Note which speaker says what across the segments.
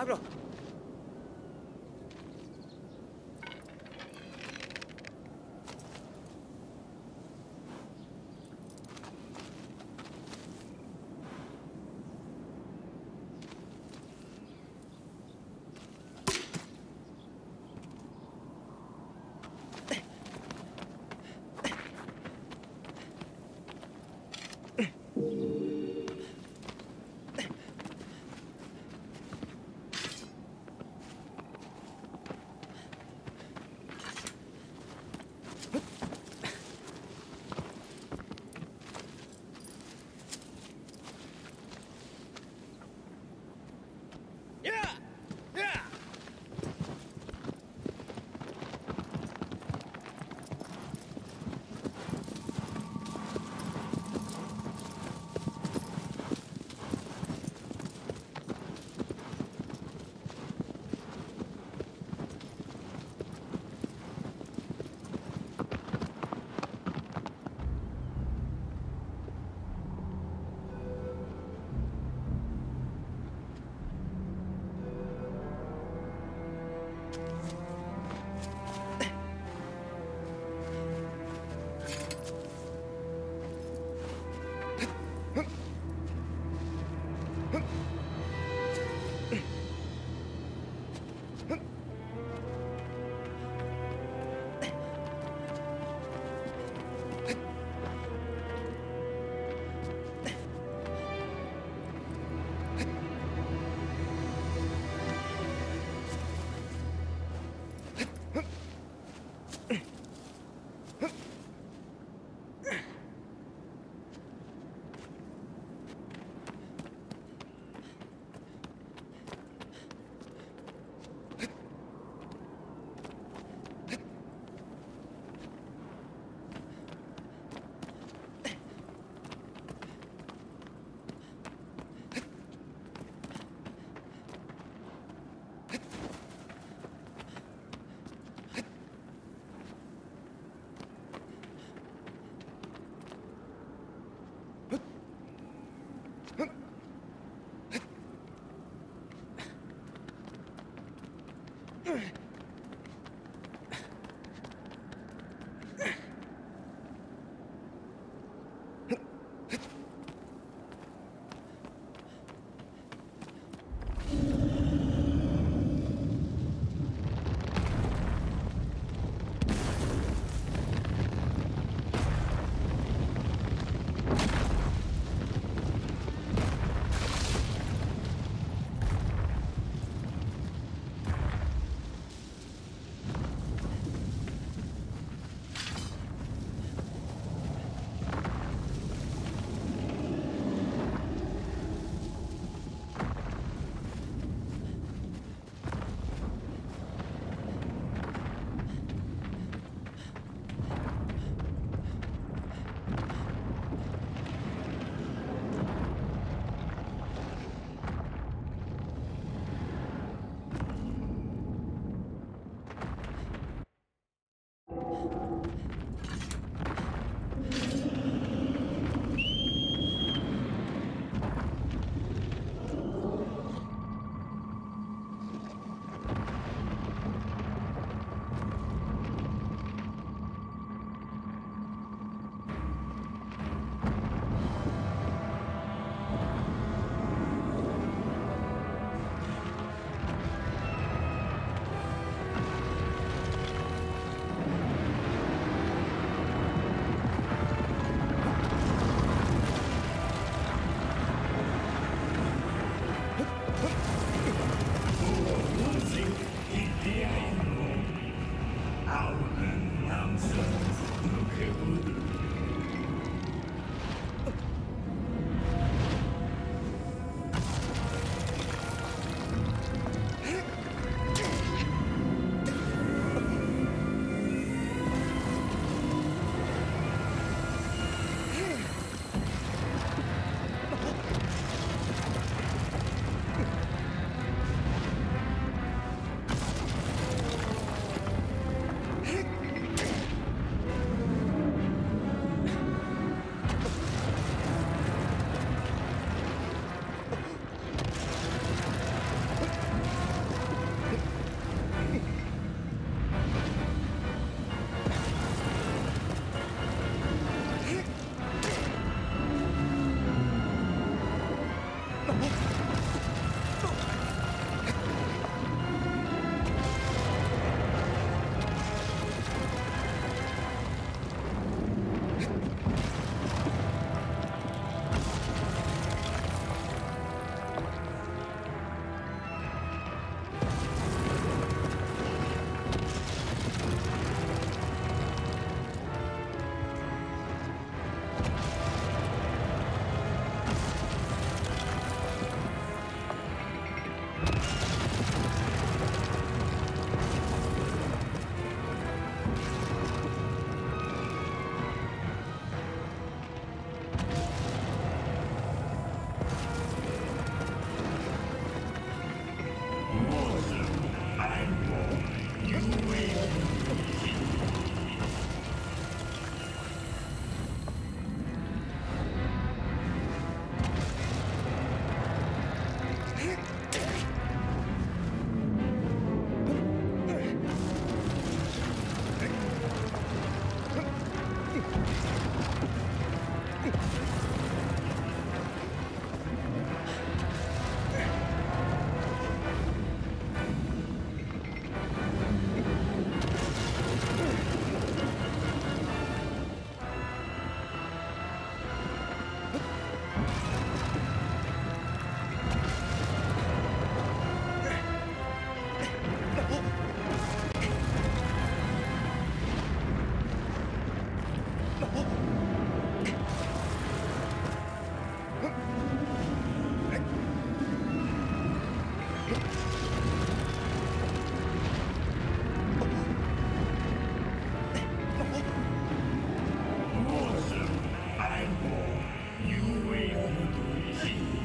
Speaker 1: abro Hallelujah. Thank you.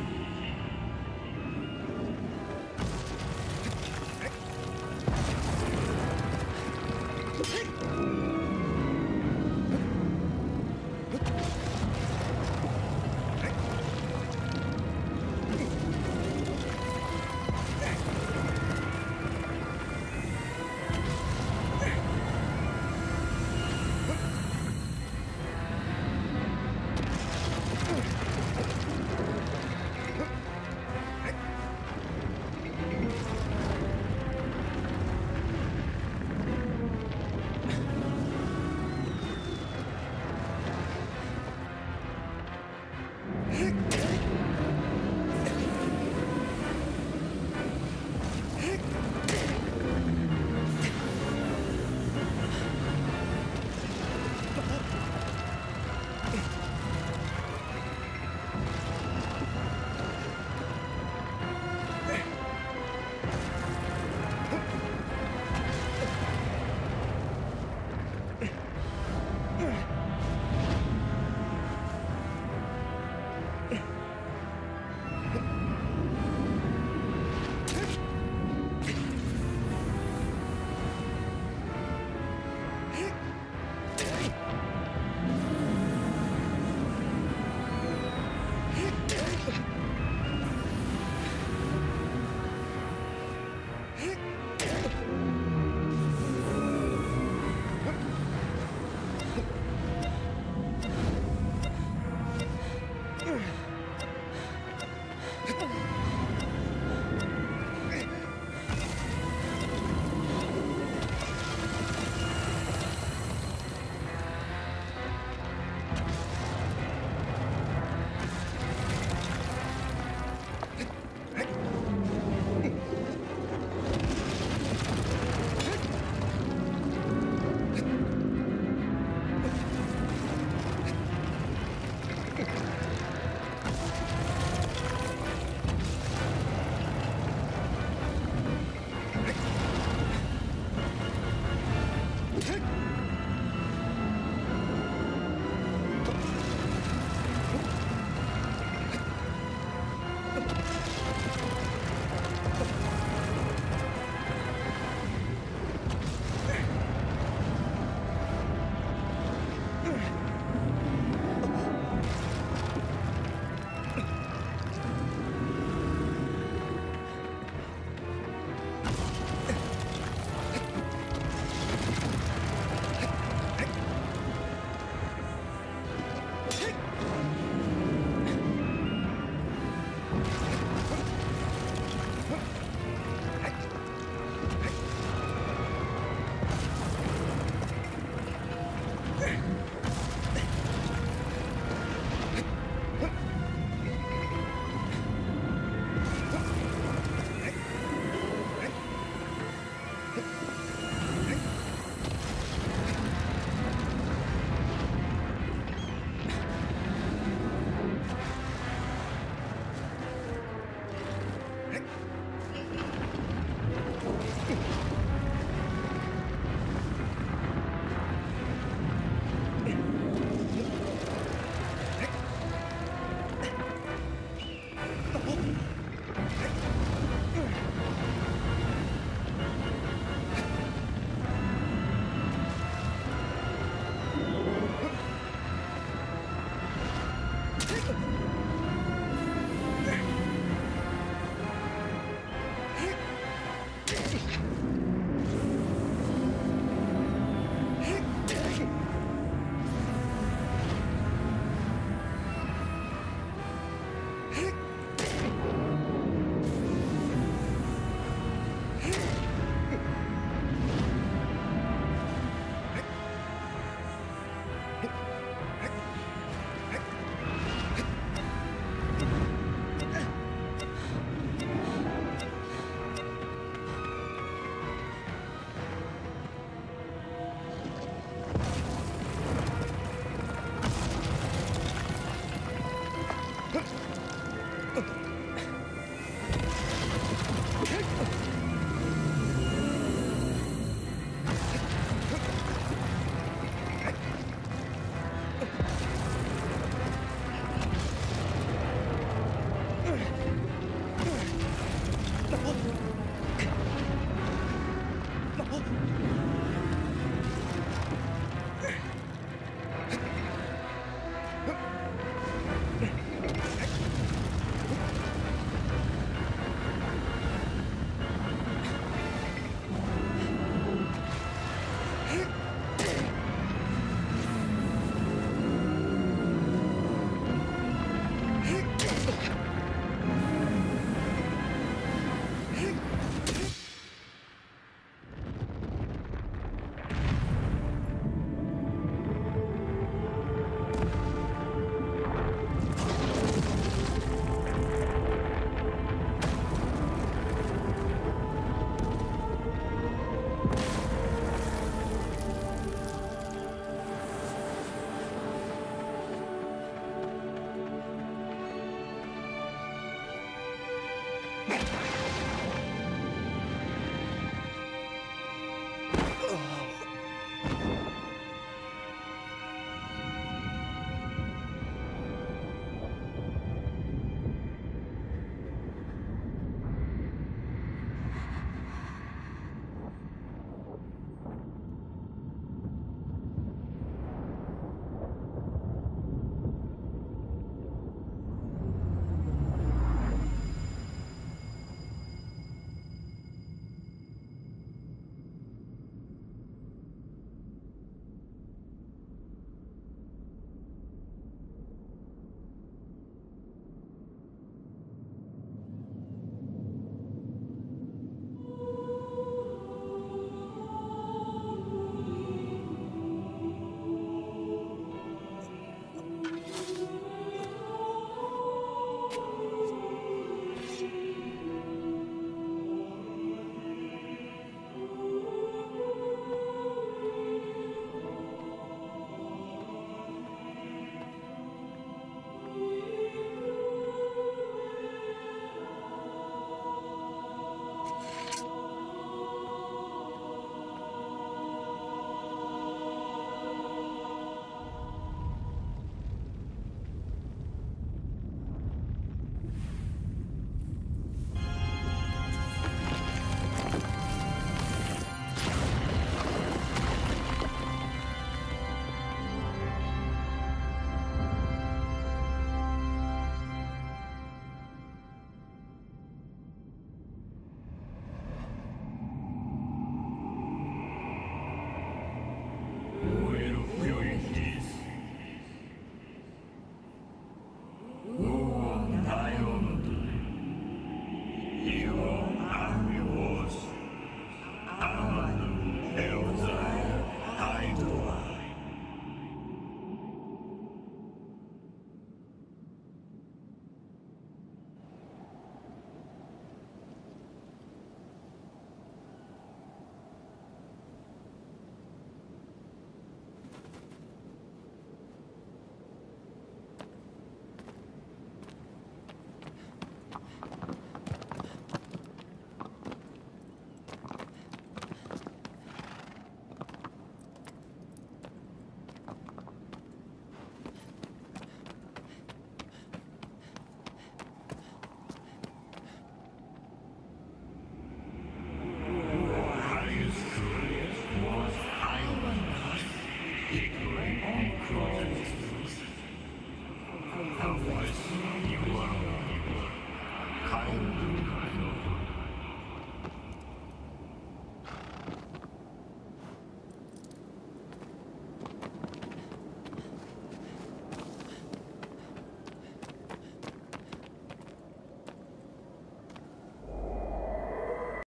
Speaker 1: Thank you.